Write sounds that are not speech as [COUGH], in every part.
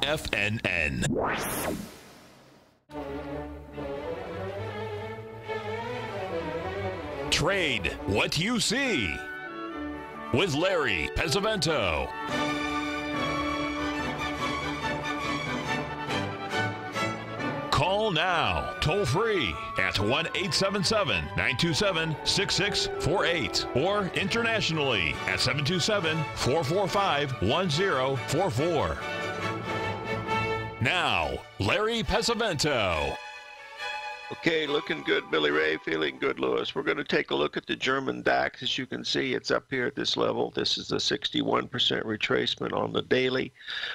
TFNN. Trade what you see with Larry Pesavento. Call now, toll free at 1 877 927 6648 or internationally at 727 445 1044. Now, Larry Pesavento. Okay, looking good, Billy Ray. Feeling good, Lewis. We're going to take a look at the German DAX. As you can see, it's up here at this level. This is the 61% retracement on the daily.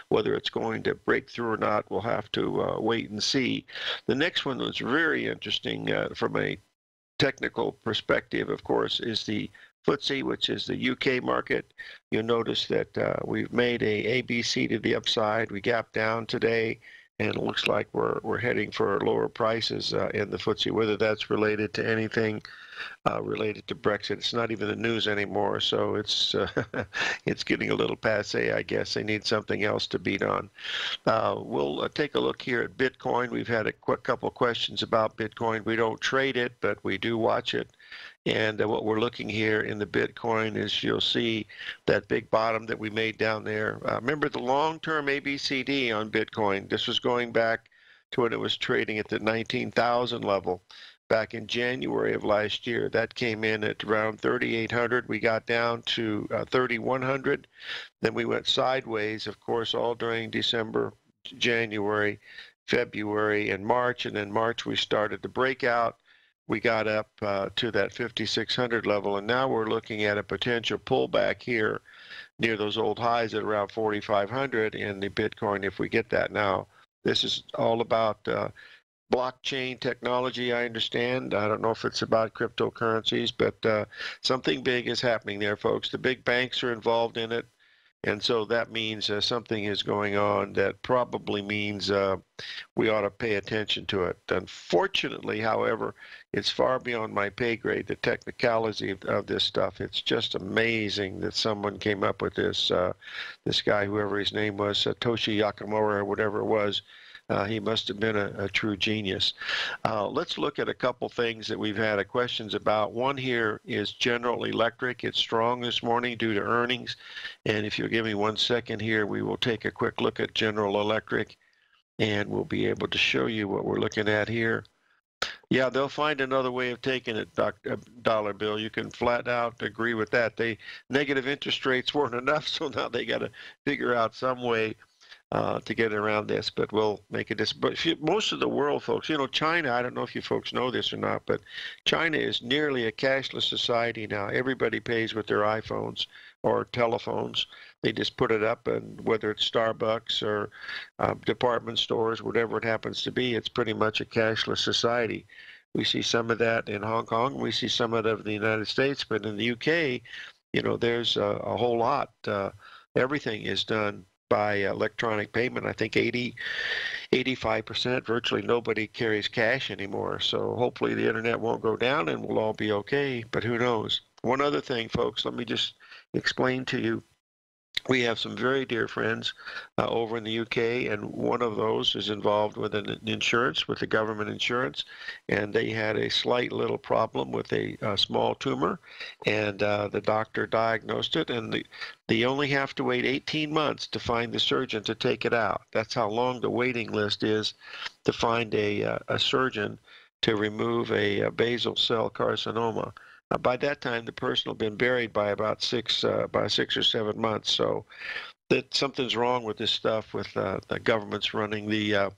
Whether it's going to break through or not, we'll have to uh, wait and see. The next one was very interesting uh, from a technical perspective, of course, is the FTSE, which is the UK market. You'll notice that uh, we've made a ABC to the upside. We gapped down today and it looks like we're we're heading for lower prices uh, in the FTSE. Whether that's related to anything uh, related to Brexit, it's not even the news anymore. So it's uh, [LAUGHS] it's getting a little passe, I guess. They need something else to beat on. Uh, we'll uh, take a look here at Bitcoin. We've had a quick couple questions about Bitcoin. We don't trade it, but we do watch it. And uh, what we're looking here in the Bitcoin is you'll see that big bottom that we made down there. Uh, remember the long-term ABCD on Bitcoin. This was going back to when it was trading at the 19,000 level back in January of last year. That came in at around 3,800. We got down to uh, 3,100. Then we went sideways, of course, all during December, January, February, and March. And then March we started the breakout we got up uh, to that 5600 level and now we're looking at a potential pullback here near those old highs at around 4500 in the bitcoin if we get that. Now this is all about uh, blockchain technology i understand. I don't know if it's about cryptocurrencies but uh, something big is happening there folks. The big banks are involved in it and so that means uh, something is going on that probably means uh, we ought to pay attention to it. Unfortunately, however, it's far beyond my pay grade, the technicality of, of this stuff. It's just amazing that someone came up with this. Uh, this guy, whoever his name was, Satoshi Yakamura or whatever it was, uh, he must have been a, a true genius. Uh, let's look at a couple things that we've had a questions about. One here is General Electric. It's strong this morning due to earnings. And if you'll give me one second here, we will take a quick look at General Electric and we'll be able to show you what we're looking at here. Yeah, they'll find another way of taking it, doc, uh, dollar bill. You can flat out agree with that. They negative interest rates weren't enough, [LAUGHS] so now they got to figure out some way uh, to get around this, but we'll make a this. But most of the world, folks, you know, China, I don't know if you folks know this or not, but China is nearly a cashless society now. Everybody pays with their iPhones or telephones. They just put it up, and whether it's Starbucks or uh, department stores, whatever it happens to be, it's pretty much a cashless society. We see some of that in Hong Kong. We see some of it in the United States, but in the UK, you know, there's a, a whole lot. Uh, everything is done by electronic payment. I think 80, 85%, virtually nobody carries cash anymore. So hopefully the internet won't go down and we'll all be okay, but who knows. One other thing, folks, let me just explain to you we have some very dear friends uh, over in the UK, and one of those is involved with an insurance, with the government insurance, and they had a slight little problem with a, a small tumor, and uh, the doctor diagnosed it, and the, they only have to wait 18 months to find the surgeon to take it out. That's how long the waiting list is to find a, uh, a surgeon to remove a, a basal cell carcinoma. Uh, by that time, the person had been buried by about six, uh, by six or seven months. So that something's wrong with this stuff. With uh, the government's running the uh,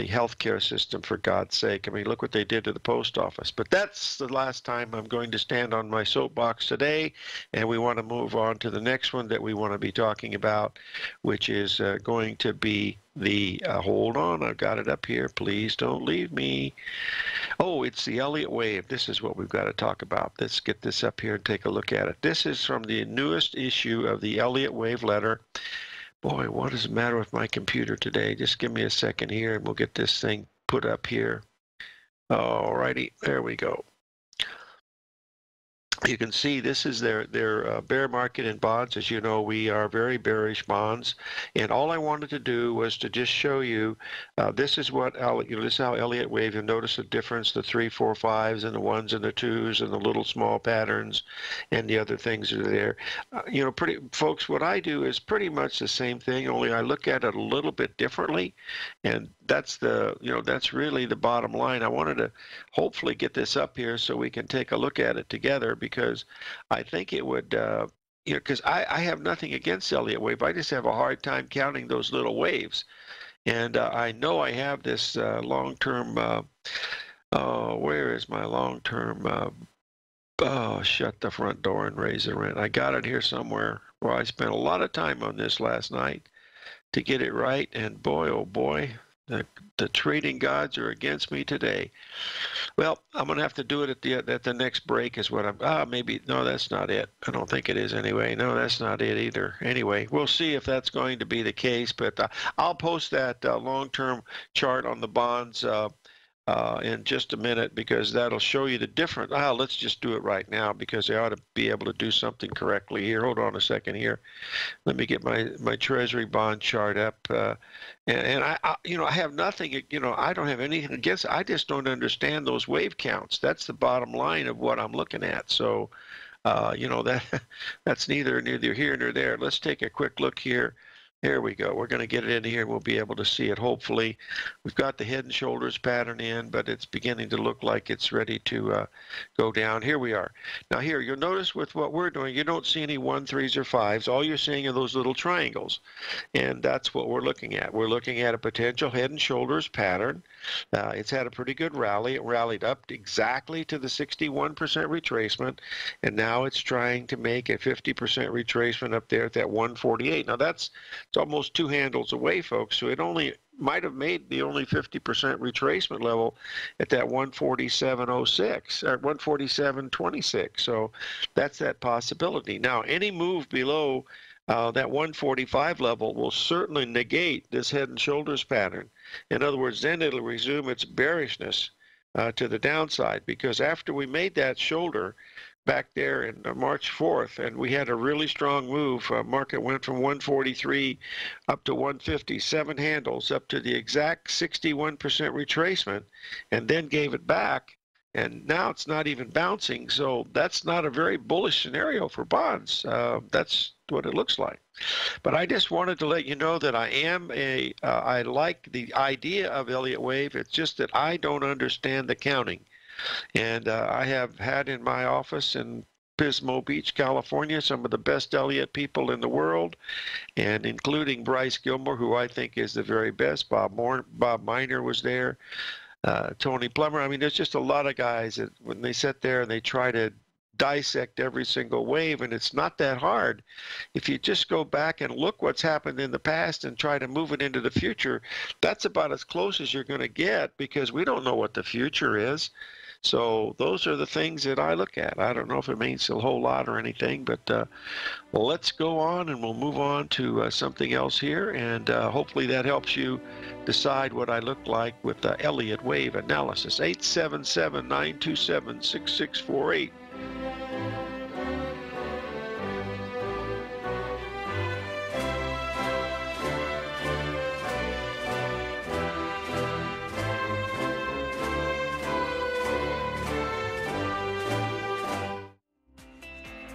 the healthcare system for God's sake. I mean, look what they did to the post office. But that's the last time I'm going to stand on my soapbox today, and we want to move on to the next one that we want to be talking about, which is uh, going to be the uh, hold on, I've got it up here. Please don't leave me. Oh, it's the Elliott wave. This is what we've got to talk about. Let's get this up here and take a look at it. This is from the newest issue of the Elliott wave letter. Boy, what is the matter with my computer today? Just give me a second here and we'll get this thing put up here. All righty, there we go. You can see this is their their uh, bear market in bonds. As you know, we are very bearish bonds, and all I wanted to do was to just show you. Uh, this is what you know. This is how Elliott wave. You notice the difference: the three, four, fives, and the ones and the twos, and the little small patterns, and the other things that are there. Uh, you know, pretty folks. What I do is pretty much the same thing, only I look at it a little bit differently, and that's the you know that's really the bottom line. I wanted to hopefully get this up here so we can take a look at it together because I think it would. Uh, you know, because I, I have nothing against Elliott wave. I just have a hard time counting those little waves, and uh, I know I have this uh, long-term. Uh, oh, where is my long-term? Uh, oh, shut the front door and raise the rent. I got it here somewhere. Well, I spent a lot of time on this last night to get it right, and boy, oh boy, the, the trading gods are against me today. Well, I'm going to have to do it at the at the next break. Is what I'm. Ah, maybe no, that's not it. I don't think it is anyway. No, that's not it either. Anyway, we'll see if that's going to be the case. But uh, I'll post that uh, long-term chart on the bonds. Uh, uh, in just a minute because that'll show you the difference. Ah, let's just do it right now because I ought to be able to do something correctly here. Hold on a second here. Let me get my, my Treasury bond chart up. Uh, and, and I, I, you know, I have nothing, you know, I don't have anything against I just don't understand those wave counts. That's the bottom line of what I'm looking at. So, uh, you know, that [LAUGHS] that's neither neither here nor there. Let's take a quick look here. There we go. We're going to get it in here. We'll be able to see it. Hopefully, we've got the head and shoulders pattern in, but it's beginning to look like it's ready to uh, go down. Here we are. Now here, you'll notice with what we're doing, you don't see any one, threes, or fives. All you're seeing are those little triangles, and that's what we're looking at. We're looking at a potential head and shoulders pattern. Uh, it's had a pretty good rally. It rallied up exactly to the 61% retracement, and now it's trying to make a 50% retracement up there at that 148. Now that's it's almost two handles away, folks. So it only might have made the only 50% retracement level at that 147.06 or 147.26. So that's that possibility. Now, any move below uh, that 145 level will certainly negate this head and shoulders pattern. In other words, then it'll resume its bearishness uh, to the downside because after we made that shoulder, back there in uh, March 4th, and we had a really strong move. Uh, market went from 143 up to 157 handles, up to the exact 61% retracement, and then gave it back. And now it's not even bouncing, so that's not a very bullish scenario for bonds. Uh, that's what it looks like. But I just wanted to let you know that I am a. Uh, I like the idea of Elliott Wave. It's just that I don't understand the counting. And uh, I have had in my office in Pismo Beach, California, some of the best Elliott people in the world, and including Bryce Gilmore, who I think is the very best. Bob Moore, Bob Miner was there. Uh, Tony Plummer. I mean, there's just a lot of guys that when they sit there and they try to dissect every single wave, and it's not that hard. If you just go back and look what's happened in the past and try to move it into the future, that's about as close as you're going to get because we don't know what the future is. So those are the things that I look at. I don't know if it means a whole lot or anything, but uh, let's go on and we'll move on to uh, something else here, and uh, hopefully that helps you decide what I look like with the Elliott wave analysis. 877 927 6648.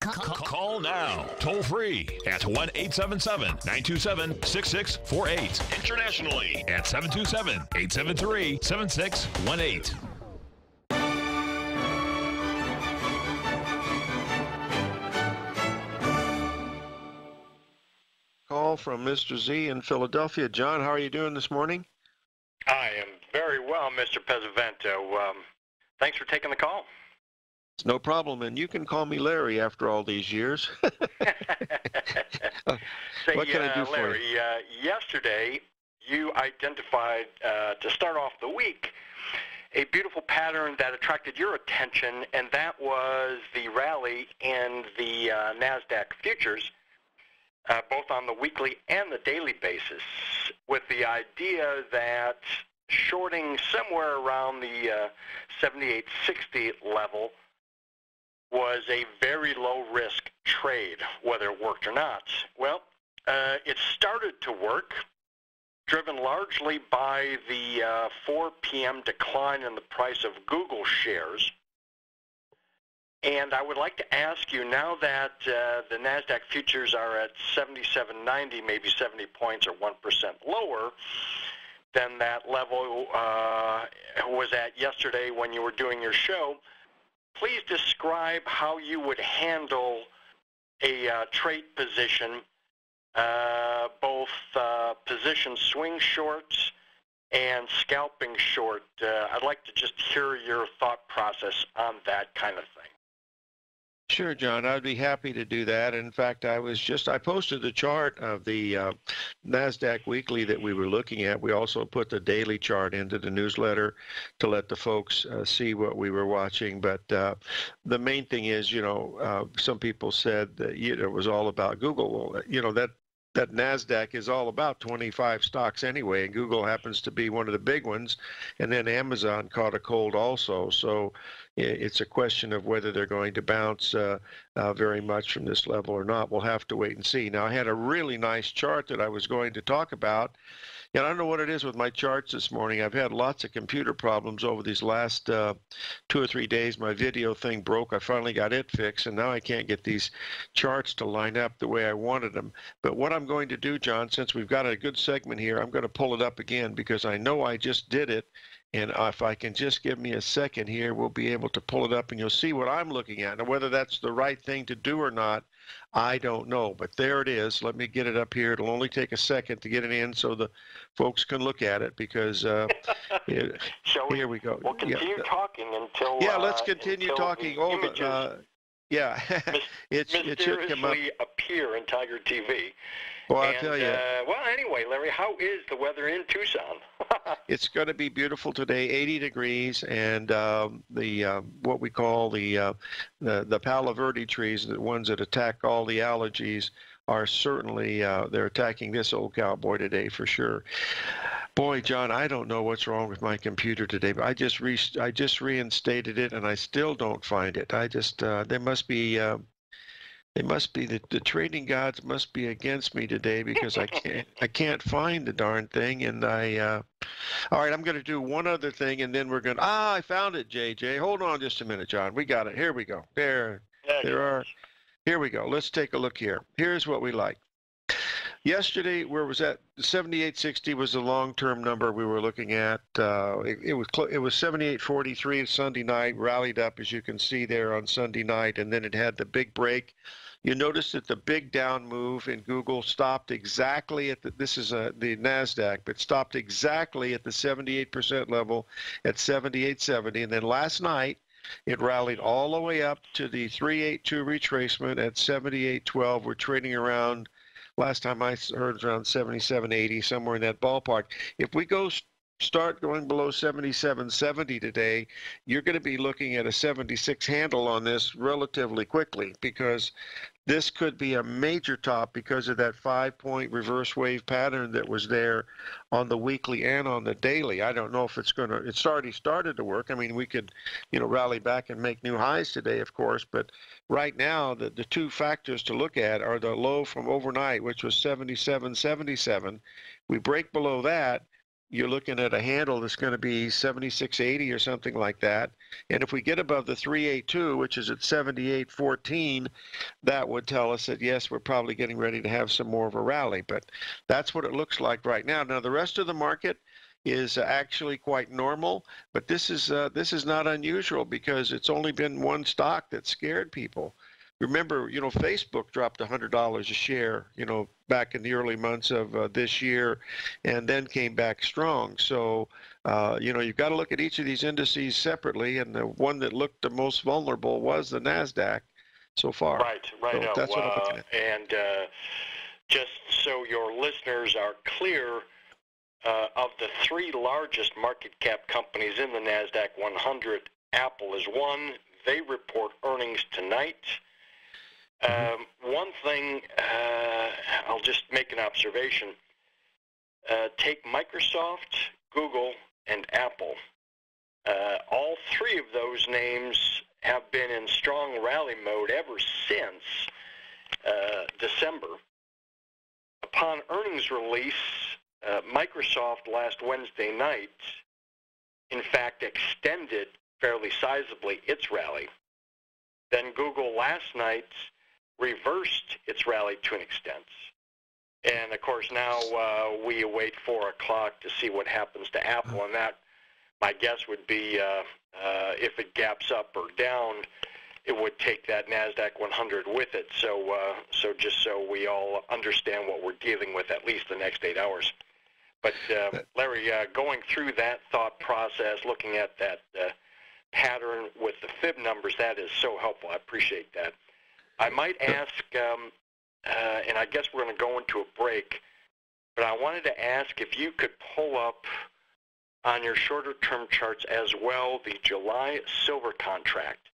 Call now, toll free at 1 877 927 6648. Internationally at 727 873 7618. Call from Mr. Z in Philadelphia. John, how are you doing this morning? I am very well, Mr. Pesavento. Um, thanks for taking the call. It's no problem, and you can call me Larry after all these years. [LAUGHS] [LAUGHS] Say, what can I do uh, for Larry, you? uh, yesterday you identified, uh, to start off the week, a beautiful pattern that attracted your attention, and that was the rally in the uh, NASDAQ futures, uh, both on the weekly and the daily basis, with the idea that shorting somewhere around the uh, 7860 level was a very low risk trade, whether it worked or not. Well, uh, it started to work, driven largely by the uh, 4 p.m. decline in the price of Google shares. And I would like to ask you now that uh, the NASDAQ futures are at 77.90, maybe 70 points or 1% lower than that level uh, was at yesterday when you were doing your show please describe how you would handle a uh, trade position, uh, both uh, position swing shorts and scalping short. Uh, I'd like to just hear your thought process on that kind of thing. Sure, John. I'd be happy to do that. In fact, I was just I posted the chart of the uh, Nasdaq weekly that we were looking at. We also put the daily chart into the newsletter to let the folks uh, see what we were watching. But uh, the main thing is, you know, uh, some people said that you know, it was all about Google. Well, you know that that Nasdaq is all about 25 stocks anyway, and Google happens to be one of the big ones, and then Amazon caught a cold also. So it's a question of whether they're going to bounce uh, uh, very much from this level or not. We'll have to wait and see. Now, I had a really nice chart that I was going to talk about. And I don't know what it is with my charts this morning. I've had lots of computer problems over these last uh, two or three days. My video thing broke. I finally got it fixed, and now I can't get these charts to line up the way I wanted them. But what I'm going to do, John, since we've got a good segment here, I'm going to pull it up again because I know I just did it and if I can just give me a second here, we'll be able to pull it up and you'll see what I'm looking at. Now, whether that's the right thing to do or not, I don't know, but there it is. Let me get it up here. It'll only take a second to get it in so the folks can look at it because uh, [LAUGHS] it, we, here we go. We'll continue yeah. talking until. Yeah, let's uh, continue until talking. The Oh, images uh, yeah, [LAUGHS] it's, it should come up. mysteriously appear in Tiger TV. Well, I'll and, tell you. Uh, well, anyway, Larry, how is the weather in Tucson? [LAUGHS] It's going to be beautiful today, 80 degrees, and um, the uh, what we call the, uh, the the Palo Verde trees, the ones that attack all the allergies, are certainly uh, they're attacking this old cowboy today for sure. Boy, John, I don't know what's wrong with my computer today, but I just re- I just reinstated it, and I still don't find it. I just uh, there must be. They must be the, the trading gods must be against me today because I [LAUGHS] can't I can't find the darn thing and I uh, all right I'm going to do one other thing and then we're going to ah I found it JJ hold on just a minute John. We got it. Here we go. There there are. here we go. Let's take a look here. Here's what we like. Yesterday where was that? 7860 was the long-term number we were looking at. Uh, it, it was cl- it was 7843 Sunday night rallied up as you can see there on Sunday night and then it had the big break you notice that the big down move in Google stopped exactly at the, this is a, the NASDAQ, but stopped exactly at the 78% level at 7870. And then last night, it rallied all the way up to the 382 retracement at 7812. We're trading around, last time I heard, around 7780, somewhere in that ballpark. If we go start going below 77.70 today, you're going to be looking at a 76 handle on this relatively quickly because this could be a major top because of that five point reverse wave pattern that was there on the weekly and on the daily. I don't know if it's going to, it's already started to work. I mean, we could, you know, rally back and make new highs today, of course, but right now, the, the two factors to look at are the low from overnight, which was 77.77. We break below that you're looking at a handle that's going to be 7680 or something like that. And if we get above the 382, which is at 7814, that would tell us that yes, we're probably getting ready to have some more of a rally. But that's what it looks like right now. Now the rest of the market is actually quite normal, but this is uh, this is not unusual because it's only been one stock that scared people remember, you know, Facebook dropped $100 a share, you know, back in the early months of uh, this year and then came back strong. So, uh, you know, you've got to look at each of these indices separately, and the one that looked the most vulnerable was the NASDAQ so far. Right, right. So no, that's what I'm uh, looking at. And uh, just so your listeners are clear, uh, of the three largest market cap companies in the NASDAQ 100, Apple is one. They report earnings tonight. Um, one thing, uh, I'll just make an observation. Uh, take Microsoft, Google, and Apple. Uh, all three of those names have been in strong rally mode ever since uh, December. Upon earnings release, uh, Microsoft last Wednesday night, in fact, extended fairly sizably its rally. Then Google last night reversed its rally to an extent. And of course, now uh, we await four o'clock to see what happens to Apple. And that, my guess would be, uh, uh, if it gaps up or down, it would take that Nasdaq 100 with it. So, uh, so just so we all understand what we're dealing with, at least the next eight hours. But uh, Larry, uh, going through that thought process, looking at that uh, pattern with the fib numbers, that is so helpful. I appreciate that. I might ask, um, uh, and I guess we're going to go into a break, but I wanted to ask if you could pull up on your shorter term charts as well the July silver contract.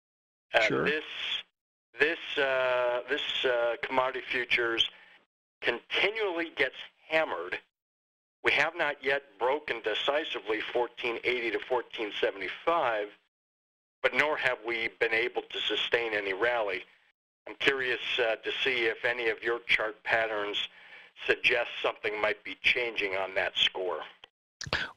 Uh, Sure. This this uh, this uh, commodity futures continually gets hammered. We have not yet broken decisively 1480 to 1475, but nor have we been able to sustain any rally. I'm curious uh, to see if any of your chart patterns suggest something might be changing on that score.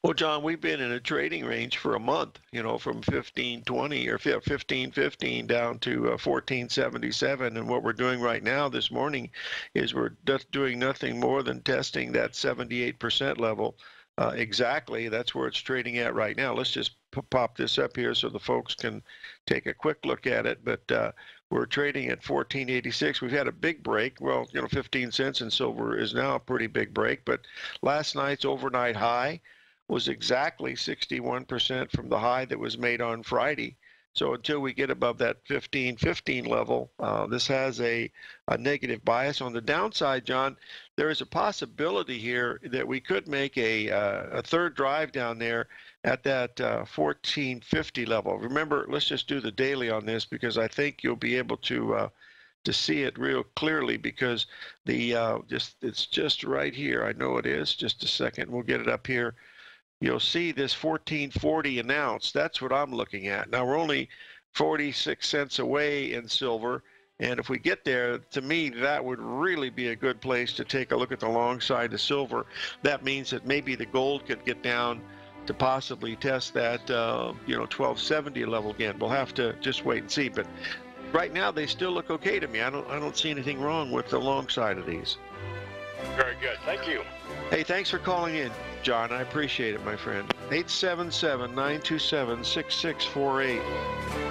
Well, John, we've been in a trading range for a month, you know, from 1520 or 1515 down to uh, 1477. And what we're doing right now this morning is we're doing nothing more than testing that 78% level. Uh, exactly. That's where it's trading at right now. Let's just pop this up here so the folks can take a quick look at it. But uh, we're trading at 1486. We've had a big break. Well, you know, 15 cents in silver is now a pretty big break, but last night's overnight high was exactly 61% from the high that was made on Friday. So until we get above that 15 15 level, uh, this has a, a negative bias. On the downside, John, there is a possibility here that we could make a, uh, a third drive down there at that uh, 1450 level. Remember, let's just do the daily on this because I think you'll be able to uh, to see it real clearly because the uh, just it's just right here. I know it is. Just a second, we'll get it up here you'll see this 1440 announced. That's what I'm looking at. Now we're only 46 cents away in silver. And if we get there, to me, that would really be a good place to take a look at the long side of silver. That means that maybe the gold could get down to possibly test that, uh, you know, 1270 level again. We'll have to just wait and see. But right now, they still look okay to me. I don't, I don't see anything wrong with the long side of these. Very good. Thank you. Hey, thanks for calling in, John. I appreciate it, my friend. 877 927 6648.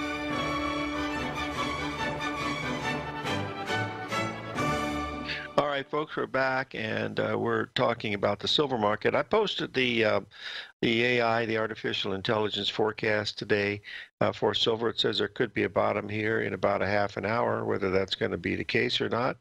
right, folks, we're back, and uh, we're talking about the silver market. I posted the uh, the AI, the artificial intelligence forecast today uh, for silver. It says there could be a bottom here in about a half an hour. Whether that's going to be the case or not,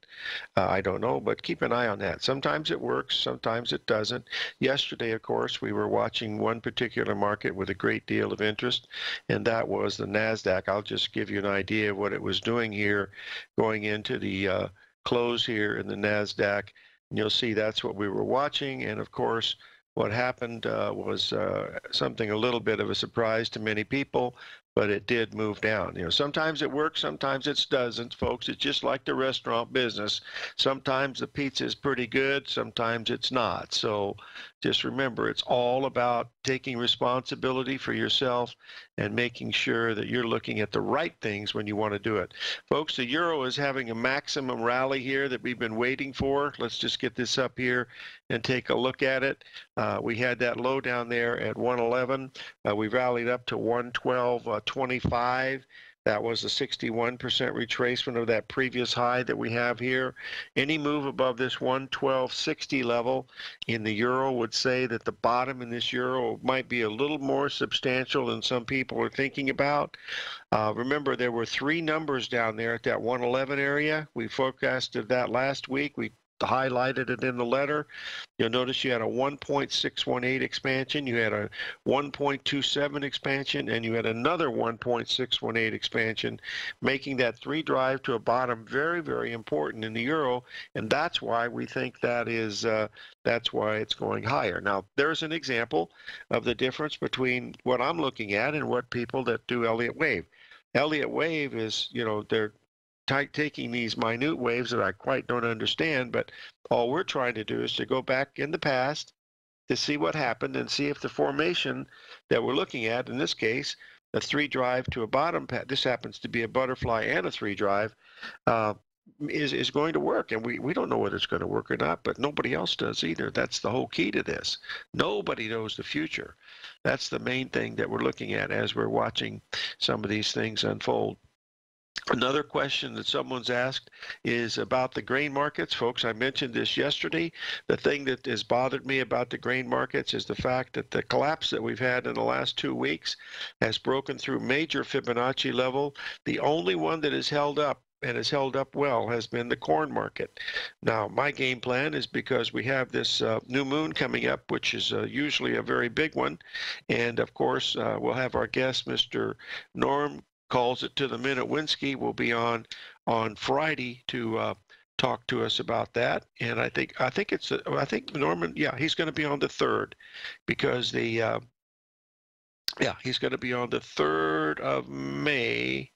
uh, I don't know. But keep an eye on that. Sometimes it works, sometimes it doesn't. Yesterday, of course, we were watching one particular market with a great deal of interest, and that was the Nasdaq. I'll just give you an idea of what it was doing here, going into the uh, close here in the NASDAQ. And you'll see that's what we were watching. And of course, what happened uh, was uh, something a little bit of a surprise to many people but it did move down. You know, sometimes it works, sometimes it doesn't, folks. It's just like the restaurant business. Sometimes the pizza is pretty good, sometimes it's not. So just remember, it's all about taking responsibility for yourself and making sure that you're looking at the right things when you want to do it. Folks, the euro is having a maximum rally here that we've been waiting for. Let's just get this up here and take a look at it. Uh, we had that low down there at 111. Uh, we rallied up to 112.25. That was a 61% retracement of that previous high that we have here. Any move above this 112.60 level in the euro would say that the bottom in this euro might be a little more substantial than some people are thinking about. Uh, remember, there were three numbers down there at that 111 area. We forecasted that last week. We highlighted it in the letter. You'll notice you had a 1.618 expansion, you had a 1.27 expansion, and you had another 1.618 expansion, making that three drive to a bottom very, very important in the euro, and that's why we think that is uh, that's why it's going higher. Now, there's an example of the difference between what I'm looking at and what people that do Elliott Wave. Elliott Wave is, you know, they're taking these minute waves that I quite don't understand, but all we're trying to do is to go back in the past to see what happened and see if the formation that we're looking at, in this case, a three drive to a bottom pad, this happens to be a butterfly and a three drive, uh, is, is going to work. And we, we don't know whether it's going to work or not, but nobody else does either. That's the whole key to this. Nobody knows the future. That's the main thing that we're looking at as we're watching some of these things unfold. Another question that someone's asked is about the grain markets. Folks, I mentioned this yesterday. The thing that has bothered me about the grain markets is the fact that the collapse that we've had in the last two weeks has broken through major Fibonacci level. The only one that has held up and has held up well has been the corn market. Now, my game plan is because we have this uh, new moon coming up, which is uh, usually a very big one. And of course, uh, we'll have our guest, Mr. Norm calls it to the minute. Winski will be on on Friday to uh, talk to us about that. And I think I think it's I think Norman, yeah, he's going to be on the third because the uh, yeah he's going to be on the third of May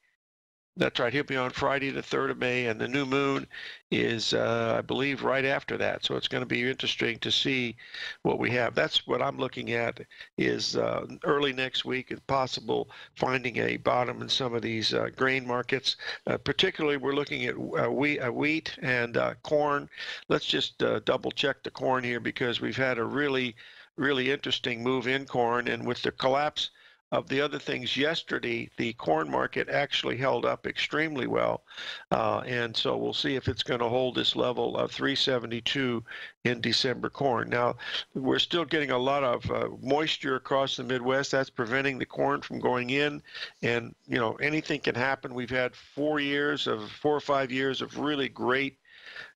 that's right. He'll be on Friday, the 3rd of May, and the new moon is, uh, I believe, right after that. So it's going to be interesting to see what we have. That's what I'm looking at is uh, early next week, if possible, finding a bottom in some of these uh, grain markets. Uh, particularly, we're looking at uh, wheat, uh, wheat and corn. Let's just double check the corn here because we've had a really, really interesting move in corn, and with the collapse of the other things yesterday, the corn market actually held up extremely well. Uh, and so we'll see if it's going to hold this level of 372 in December corn. Now, we're still getting a lot of uh, moisture across the Midwest. That's preventing the corn from going in. And, you know, anything can happen. We've had four years of four or five years of really great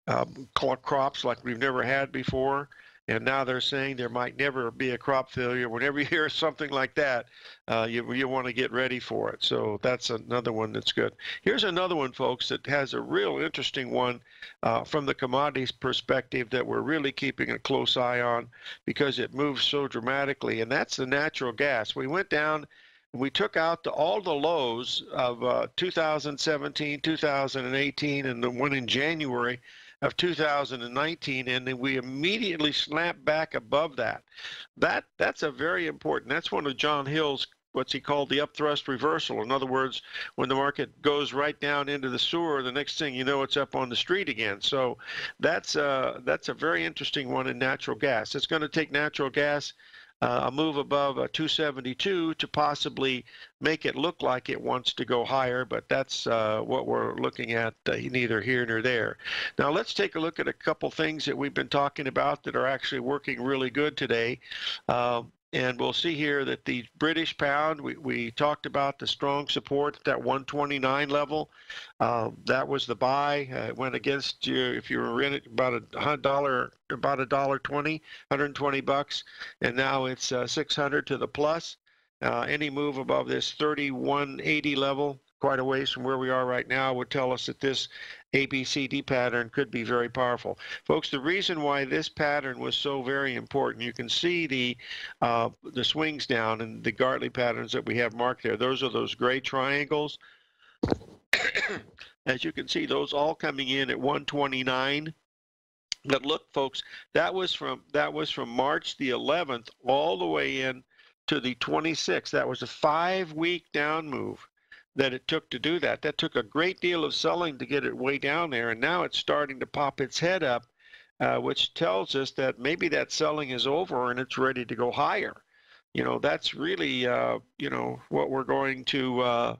um, crops like we've never had before and now they're saying there might never be a crop failure. Whenever you hear [LAUGHS] something like that, uh, you, you want to get ready for it. So that's another one that's good. Here's another one, folks, that has a real interesting one uh, from the commodities perspective that we're really keeping a close eye on because it moves so dramatically, and that's the natural gas. We went down we took out the, all the lows of uh, 2017, 2018, and the one in January of 2019, and then we immediately snapped back above that. That that's a very important. That's one of John Hill's what's he called the upthrust reversal. In other words, when the market goes right down into the sewer, the next thing you know, it's up on the street again. So that's uh, that's a very interesting one in natural gas. It's going to take natural gas a move above a 272 to possibly make it look like it wants to go higher, but that's uh, what we're looking at, uh, neither here nor there. Now let's take a look at a couple things that we've been talking about that are actually working really good today. Um, and we'll see here that the British pound, we, we talked about the strong support at that 129 level. Um, that was the buy. Uh, it went against you if you were in it about a dollar, about a dollar 20, 120 bucks, and now it's uh, 600 to the plus. Uh, any move above this 3180 level quite a ways from where we are right now would tell us that this ABCD pattern could be very powerful. Folks, the reason why this pattern was so very important, you can see the uh, the swings down and the Gartley patterns that we have marked there. Those are those gray triangles. [COUGHS] As you can see, those all coming in at 129. But look, folks, that was from that was from March the 11th all the way in to the 26th. That was a five-week down move that it took to do that. That took a great deal of selling to get it way down there, and now it's starting to pop its head up, uh, which tells us that maybe that selling is over and it's ready to go higher. You know, that's really uh, you know what we're going to uh,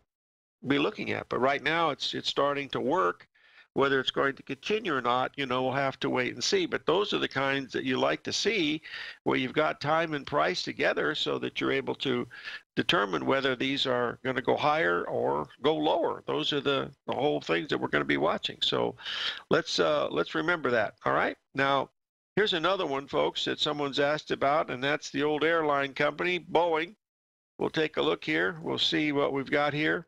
be looking at. But right now, it's it's starting to work. Whether it's going to continue or not, you know, we'll have to wait and see. But those are the kinds that you like to see, where you've got time and price together, so that you're able to determine whether these are going to go higher or go lower. Those are the, the whole things that we're going to be watching. So let's uh, let's remember that. All right. Now here's another one, folks, that someone's asked about, and that's the old airline company, Boeing. We'll take a look here. We'll see what we've got here,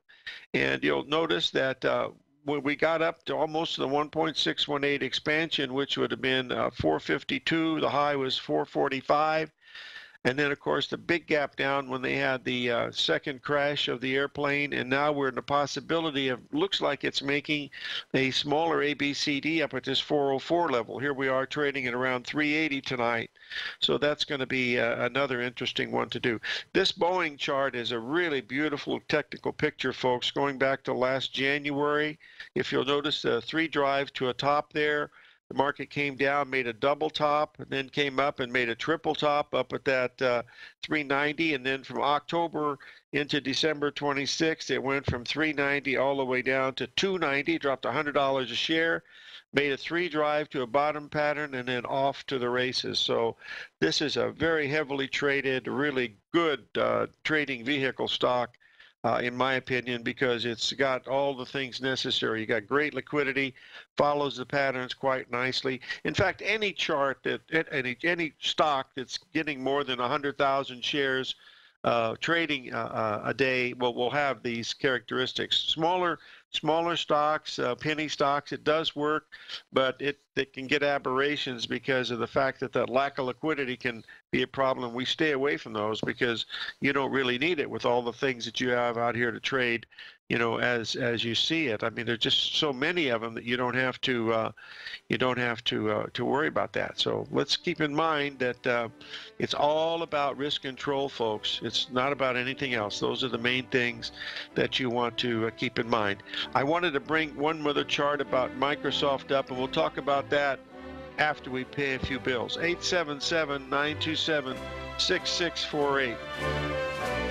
and you'll notice that. Uh, when we got up to almost the 1.618 expansion, which would have been uh, 452, the high was 445. And then, of course, the big gap down when they had the uh, second crash of the airplane. And now we're in the possibility of, looks like it's making a smaller ABCD up at this 404 level. Here we are trading at around 380 tonight. So that's going to be uh, another interesting one to do. This Boeing chart is a really beautiful technical picture, folks, going back to last January. If you'll notice the three drive to a top there, the market came down, made a double top, and then came up and made a triple top up at that uh, 390. And then from October into December 26th, it went from 390 all the way down to 290, dropped $100 a share, made a three drive to a bottom pattern, and then off to the races. So this is a very heavily traded, really good uh, trading vehicle stock uh, in my opinion, because it's got all the things necessary. You got great liquidity, follows the patterns quite nicely. In fact, any chart that any any stock that's getting more than 100,000 shares uh, trading uh, uh, a day will will have these characteristics. Smaller smaller stocks, uh, penny stocks, it does work, but it, it can get aberrations because of the fact that that lack of liquidity can be a problem. We stay away from those because you don't really need it with all the things that you have out here to trade you know, as as you see it. I mean, there's just so many of them that you don't have to uh, you don't have to uh, to worry about that. So let's keep in mind that uh, it's all about risk control, folks. It's not about anything else. Those are the main things that you want to uh, keep in mind. I wanted to bring one other chart about Microsoft up, and we'll talk about that after we pay a few bills. 877 927 6648.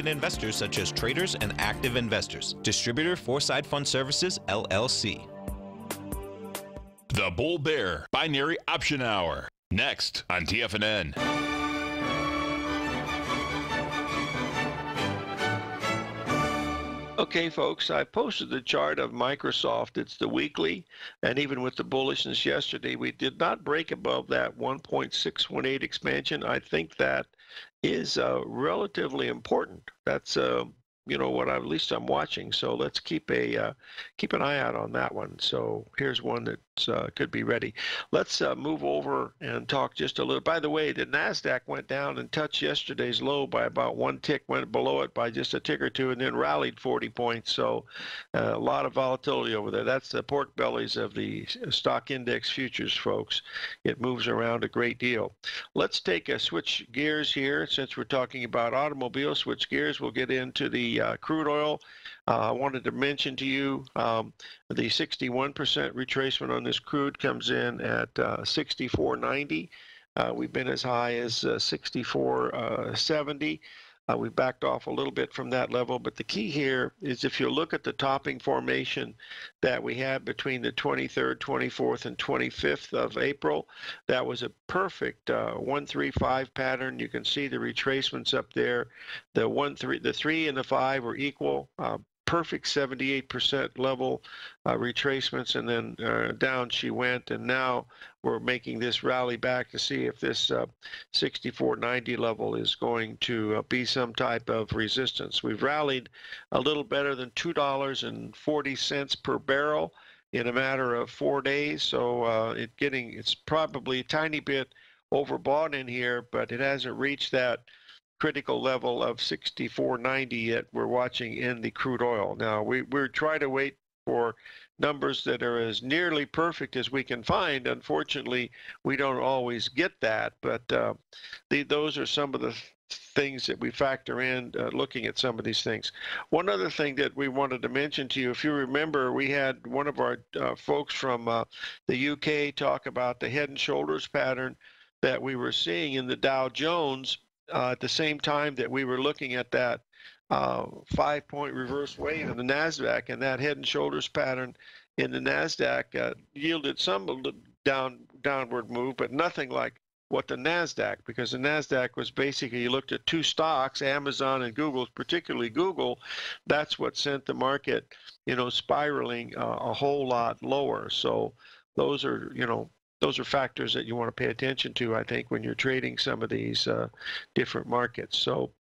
investors such as traders and active investors. Distributor Foreside Fund Services, LLC. The Bull Bear Binary Option Hour. Next on TFNN. Okay, folks, I posted the chart of Microsoft. It's the weekly, and even with the bullishness yesterday, we did not break above that 1.618 expansion. I think that is uh, relatively important. That's uh, you know what I, at least I'm watching. So let's keep a uh, keep an eye out on that one. So here's one that uh, could be ready. Let's uh, move over and talk just a little. By the way, the Nasdaq went down and touched yesterday's low by about one tick, went below it by just a tick or two, and then rallied 40 points. So uh, a lot of volatility over there. That's the pork bellies of the stock index futures, folks. It moves around a great deal. Let's take a switch gears here since we're talking about automobiles. Switch gears. We'll get into the uh, crude oil. Uh, I wanted to mention to you um, the 61% retracement on this crude comes in at uh, 64.90. Uh, we've been as high as uh, 64.70. Uh, we backed off a little bit from that level, but the key here is if you look at the topping formation that we had between the 23rd, 24th, and 25th of April, that was a perfect uh, 135 pattern. You can see the retracements up there. The one, three, the three and the five were equal. Uh, perfect 78% level uh, retracements, and then uh, down she went. And now we're making this rally back to see if this uh, 64.90 level is going to uh, be some type of resistance. We've rallied a little better than $2.40 per barrel in a matter of four days. So uh, it getting it's probably a tiny bit overbought in here, but it hasn't reached that critical level of 64.90 that we're watching in the crude oil. Now, we, we're trying to wait for numbers that are as nearly perfect as we can find. Unfortunately, we don't always get that, but uh, the, those are some of the things that we factor in uh, looking at some of these things. One other thing that we wanted to mention to you, if you remember, we had one of our uh, folks from uh, the UK talk about the head and shoulders pattern that we were seeing in the Dow Jones uh, at the same time that we were looking at that uh, five point reverse wave in the NASDAQ and that head and shoulders pattern in the NASDAQ uh, yielded some down downward move, but nothing like what the NASDAQ, because the NASDAQ was basically, you looked at two stocks, Amazon and Google, particularly Google, that's what sent the market, you know, spiraling uh, a whole lot lower. So those are, you know, those are factors that you want to pay attention to, I think, when you're trading some of these uh, different markets. So,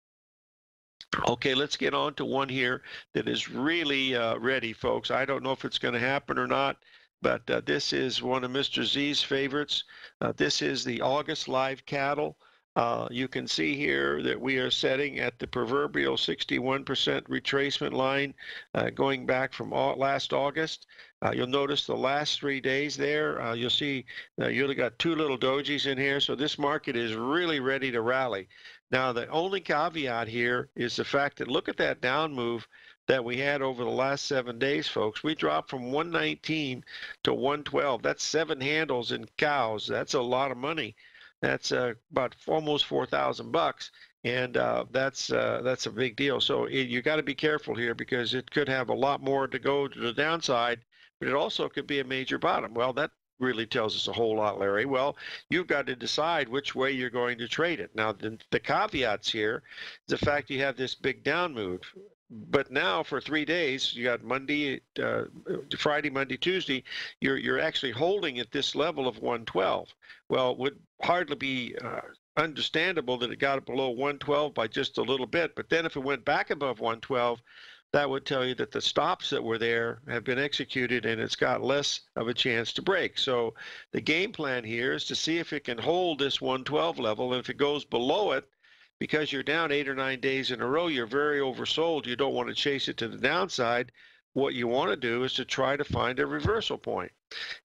okay, let's get on to one here that is really uh, ready, folks. I don't know if it's going to happen or not, but uh, this is one of Mr. Z's favorites. Uh, this is the August live cattle. Uh, you can see here that we are setting at the proverbial 61% retracement line uh, going back from last August. Uh, you'll notice the last three days there, uh, you'll see uh, you've got two little dojis in here. So this market is really ready to rally. Now, the only caveat here is the fact that look at that down move that we had over the last seven days, folks. We dropped from 119 to 112. That's seven handles in cows. That's a lot of money. That's uh, about almost four thousand bucks, and uh, that's uh, that's a big deal. So it, you got to be careful here because it could have a lot more to go to the downside, but it also could be a major bottom. Well, that really tells us a whole lot, Larry. Well, you've got to decide which way you're going to trade it. Now, the, the caveats here the fact you have this big down move. But now for three days, you got Monday, uh, Friday, Monday, Tuesday. You're you're actually holding at this level of 112. Well, it would hardly be uh, understandable that it got below 112 by just a little bit. But then if it went back above 112, that would tell you that the stops that were there have been executed and it's got less of a chance to break. So the game plan here is to see if it can hold this 112 level. And if it goes below it, because you're down eight or nine days in a row, you're very oversold. You don't want to chase it to the downside. What you want to do is to try to find a reversal point.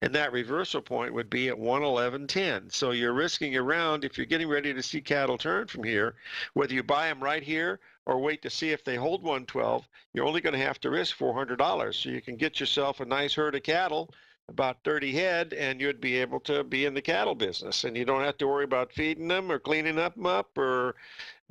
And that reversal point would be at 111.10. So you're risking around, if you're getting ready to see cattle turn from here, whether you buy them right here or wait to see if they hold 112, you're only going to have to risk $400. So you can get yourself a nice herd of cattle, about 30 head, and you'd be able to be in the cattle business. And you don't have to worry about feeding them or cleaning up them up or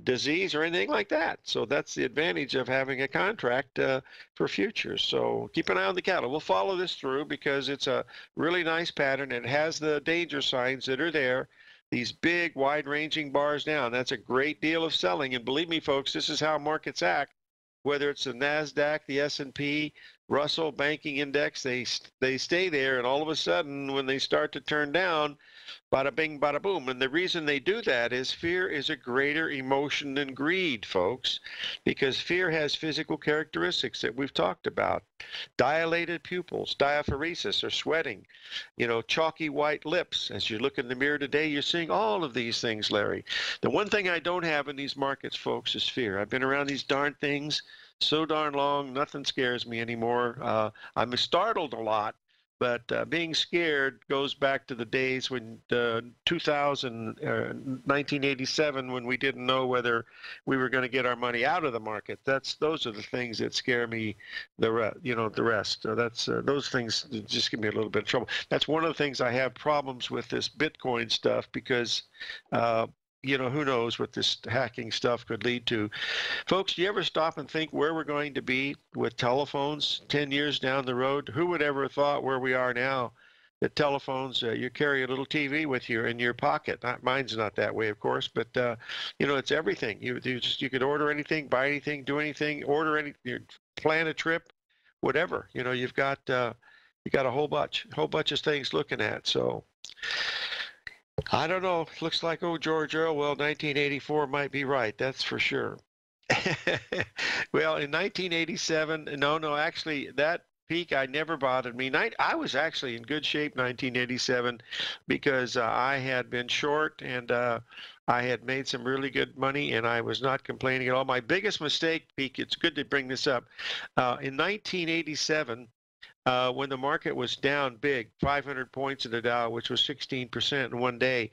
disease or anything like that. So that's the advantage of having a contract uh, for futures. So keep an eye on the cattle. We'll follow this through because it's a really nice pattern. It has the danger signs that are there these big wide-ranging bars down. That's a great deal of selling. And believe me, folks, this is how markets act. Whether it's the Nasdaq, the S&P, Russell Banking Index, they they stay there, and all of a sudden, when they start to turn down, bada bing, bada boom. And the reason they do that is fear is a greater emotion than greed, folks, because fear has physical characteristics that we've talked about. Dilated pupils, diaphoresis or sweating, you know, chalky white lips. As you look in the mirror today, you're seeing all of these things, Larry. The one thing I don't have in these markets, folks, is fear. I've been around these darn things so darn long, nothing scares me anymore. Uh, I'm startled a lot, but uh, being scared goes back to the days when uh, 2000, 1987, when we didn't know whether we were going to get our money out of the market. That's those are the things that scare me. The re- you know the rest. Uh, that's uh, those things just give me a little bit of trouble. That's one of the things I have problems with this Bitcoin stuff because uh, you know, who knows what this hacking stuff could lead to. Folks, do you ever stop and think where we're going to be with telephones 10 years down the road? Who would ever have thought where we are now? That telephones, uh, you carry a little TV with you in your pocket. Not mine's not that way, of course, but uh, you know it's everything. You, you just you could order anything, buy anything, do anything, order any, plan a trip, whatever. You know, you've got uh, you got a whole bunch, whole bunch of things looking at. So. I don't know. Looks like old George Orwell, 1984 might be right. That's for sure. [LAUGHS] well, in 1987, no, no, actually, that peak I never bothered me. I was actually in good shape 1987 because uh, I had been short and uh, I had made some really good money and I was not complaining at all. My biggest mistake, peak, it's good to bring this up. Uh, in 1987, uh, when the market was down big, 500 points in the Dow, which was 16% in one day,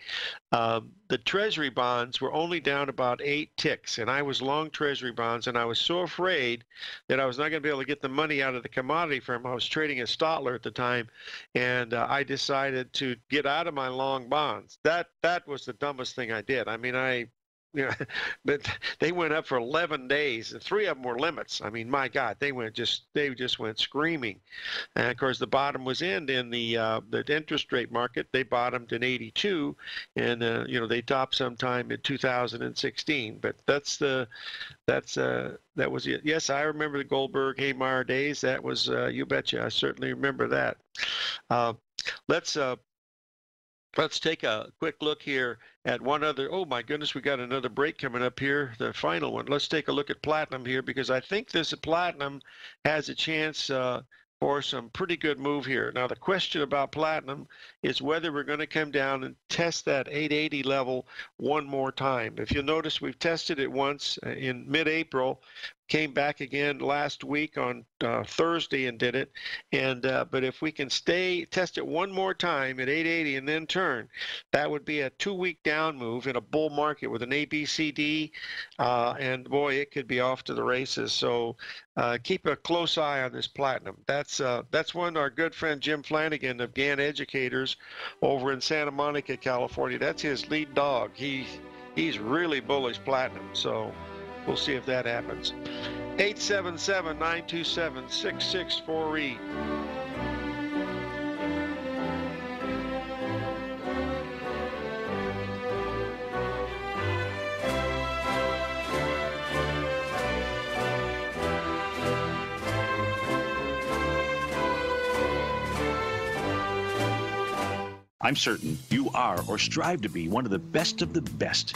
um, the Treasury bonds were only down about eight ticks. And I was long Treasury bonds, and I was so afraid that I was not going to be able to get the money out of the commodity firm. I was trading at Stotler at the time, and uh, I decided to get out of my long bonds. That that was the dumbest thing I did. I mean, I know, [LAUGHS] but they went up for 11 days, and three of them were limits. I mean, my God, they went just they just went screaming. And of course, the bottom was in in the uh, the interest rate market. They bottomed in 82, and uh, you know they topped sometime in 2016. But that's the that's uh that was it. Yes, I remember the Goldberg Haymeyer days. That was uh, you betcha. I certainly remember that. Uh, let's uh, let's take a quick look here at one other. Oh my goodness, we got another break coming up here, the final one. Let's take a look at platinum here because I think this platinum has a chance uh, for some pretty good move here. Now the question about platinum is whether we're going to come down and test that 880 level one more time. If you'll notice, we've tested it once uh, in mid-April, came back again last week on uh, Thursday and did it. And uh, but if we can stay test it one more time at 880 and then turn, that would be a two-week down move in a bull market with an ABCD, uh, and boy, it could be off to the races. So uh, keep a close eye on this platinum. That's uh, that's one our good friend Jim Flanagan of GAN Educators over in Santa Monica, California. That's his lead dog. He he's really bullish platinum. So we'll see if that happens. 877 927 6648. I'm certain you are or strive to be one of the best of the best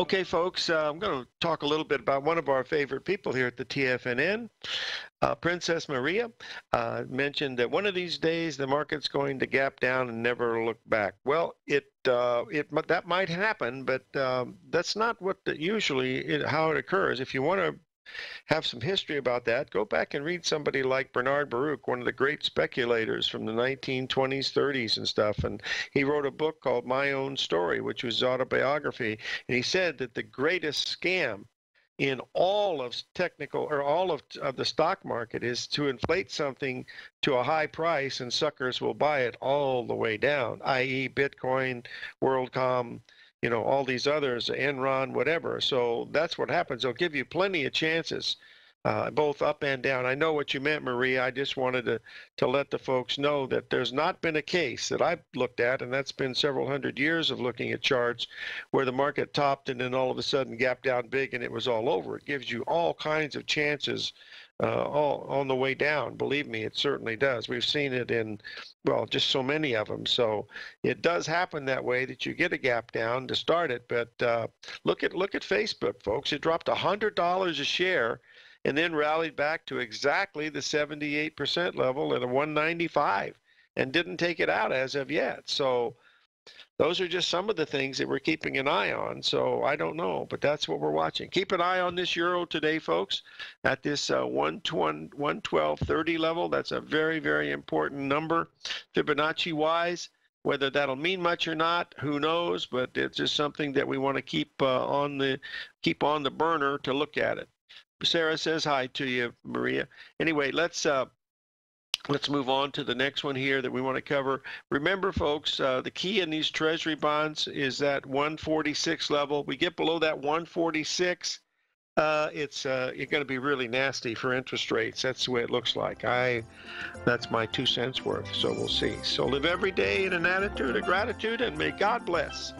Okay, folks, uh, I'm going to talk a little bit about one of our favorite people here at the TFNN. Uh, Princess Maria uh, mentioned that one of these days the market's going to gap down and never look back. Well, it uh, it that might happen, but um, that's not what the, usually it, how it occurs. If you want to have some history about that, go back and read somebody like Bernard Baruch, one of the great speculators from the 1920s, 30s, and stuff. And he wrote a book called My Own Story, which was autobiography. And he said that the greatest scam in all of technical or all of, of the stock market is to inflate something to a high price and suckers will buy it all the way down, i.e., Bitcoin, WorldCom you know, all these others, Enron, whatever. So that's what happens. They'll give you plenty of chances uh, both up and down. I know what you meant, Marie. I just wanted to, to let the folks know that there's not been a case that I've looked at, and that's been several hundred years of looking at charts where the market topped and then all of a sudden gapped down big and it was all over. It gives you all kinds of chances uh, all on the way down. Believe me, it certainly does. We've seen it in, well, just so many of them. So it does happen that way that you get a gap down to start it. But uh, look at look at Facebook, folks. It dropped hundred dollars a share and then rallied back to exactly the 78% level at a 195 and didn't take it out as of yet. So those are just some of the things that we're keeping an eye on. So I don't know, but that's what we're watching. Keep an eye on this euro today, folks, at this uh, 112.30 level. That's a very, very important number, Fibonacci wise. Whether that'll mean much or not, who knows? But it's just something that we want to keep uh, on the keep on the burner to look at it. Sarah says hi to you, Maria. Anyway, let's uh, let's move on to the next one here that we want to cover. Remember, folks, uh, the key in these Treasury bonds is that 146 level. We get below that 146, uh, it's uh, going to be really nasty for interest rates. That's the way it looks like. I, that's my two cents worth. So we'll see. So live every day in an attitude of gratitude, and may God bless.